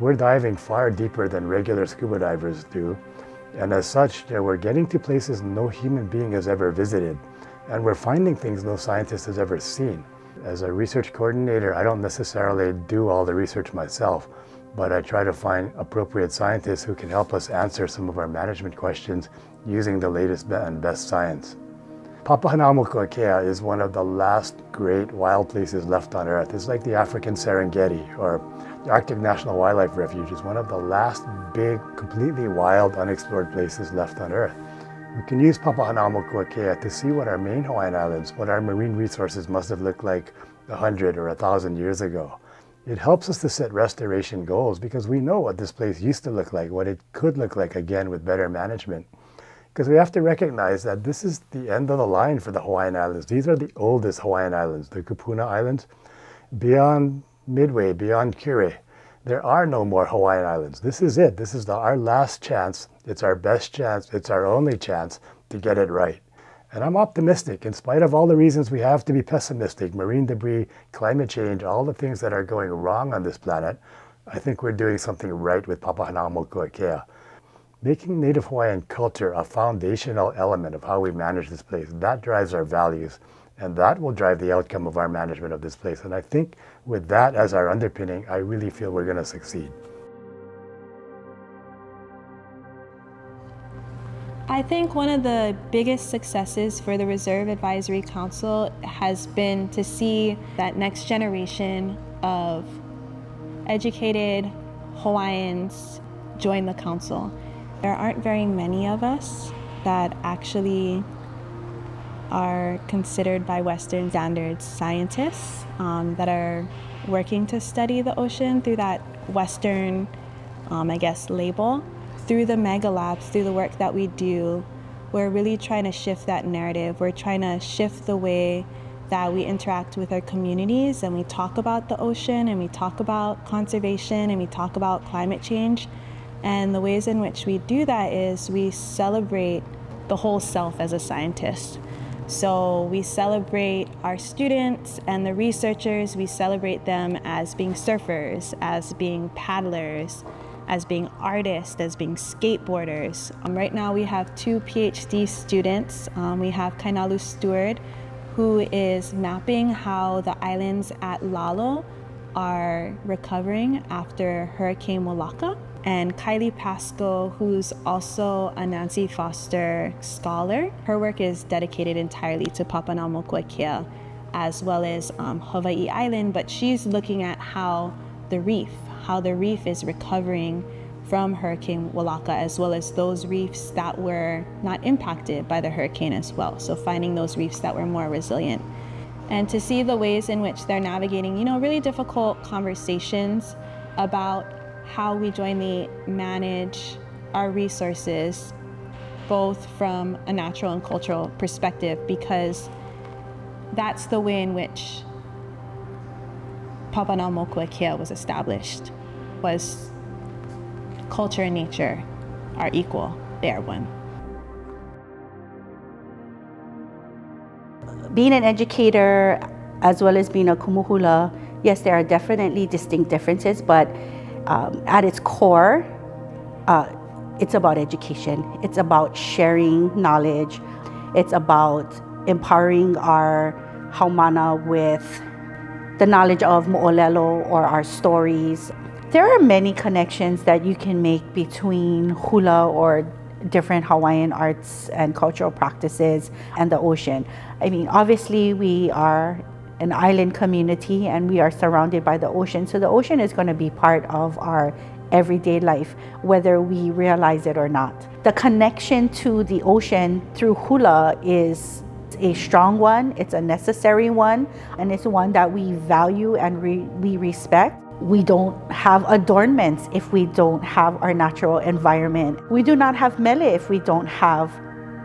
we're diving far deeper than regular scuba divers do. And as such, know, we're getting to places no human being has ever visited. And we're finding things no scientist has ever seen. As a research coordinator, I don't necessarily do all the research myself, but I try to find appropriate scientists who can help us answer some of our management questions using the latest and best science. Papahanaumokuakea is one of the last great wild places left on Earth. It's like the African Serengeti or the Arctic National Wildlife Refuge is one of the last big, completely wild, unexplored places left on Earth. We can use Papahanaumokuakea to see what our main Hawaiian Islands, what our marine resources must have looked like a hundred or a thousand years ago. It helps us to set restoration goals because we know what this place used to look like, what it could look like again with better management. Because we have to recognize that this is the end of the line for the Hawaiian Islands. These are the oldest Hawaiian Islands, the Kupuna Islands. Beyond Midway, beyond Kure, there are no more Hawaiian Islands. This is it. This is the, our last chance. It's our best chance. It's our only chance to get it right. And I'm optimistic, in spite of all the reasons we have to be pessimistic marine debris, climate change, all the things that are going wrong on this planet. I think we're doing something right with Papahanaumokuakea making Native Hawaiian culture a foundational element of how we manage this place. That drives our values, and that will drive the outcome of our management of this place. And I think with that as our underpinning, I really feel we're going to succeed. I think one of the biggest successes for the Reserve Advisory Council has been to see that next generation of educated Hawaiians join the council. There aren't very many of us that actually are considered by Western standards scientists um, that are working to study the ocean through that Western, um, I guess, label. Through the mega labs, through the work that we do, we're really trying to shift that narrative. We're trying to shift the way that we interact with our communities and we talk about the ocean and we talk about conservation and we talk about climate change and the ways in which we do that is we celebrate the whole self as a scientist. So we celebrate our students and the researchers, we celebrate them as being surfers, as being paddlers, as being artists, as being skateboarders. Um, right now we have two PhD students. Um, we have Kainalu Stewart, who is mapping how the islands at Lalo are recovering after Hurricane Walaka and Kailey Pascoe, who's also a Nancy Foster scholar. Her work is dedicated entirely to Papahanaumokuakea as well as um, Hawaii Island, but she's looking at how the reef, how the reef is recovering from Hurricane Walaka, as well as those reefs that were not impacted by the hurricane as well. So finding those reefs that were more resilient. And to see the ways in which they're navigating, you know, really difficult conversations about how we jointly manage our resources, both from a natural and cultural perspective, because that's the way in which Papahanaumokuakea was established, was culture and nature are equal, they are one. Being an educator as well as being a kumuhula, yes, there are definitely distinct differences, but um, at its core, uh, it's about education. It's about sharing knowledge. It's about empowering our haumana with the knowledge of mo'olelo or our stories. There are many connections that you can make between hula or different Hawaiian arts and cultural practices and the ocean. I mean, obviously we are an island community and we are surrounded by the ocean. So the ocean is going to be part of our everyday life, whether we realize it or not. The connection to the ocean through hula is a strong one, it's a necessary one, and it's one that we value and re we respect. We don't have adornments if we don't have our natural environment. We do not have mele if we don't have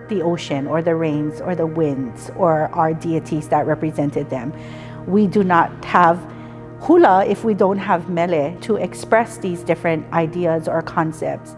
the ocean or the rains or the winds or our deities that represented them. We do not have hula if we don't have mele to express these different ideas or concepts.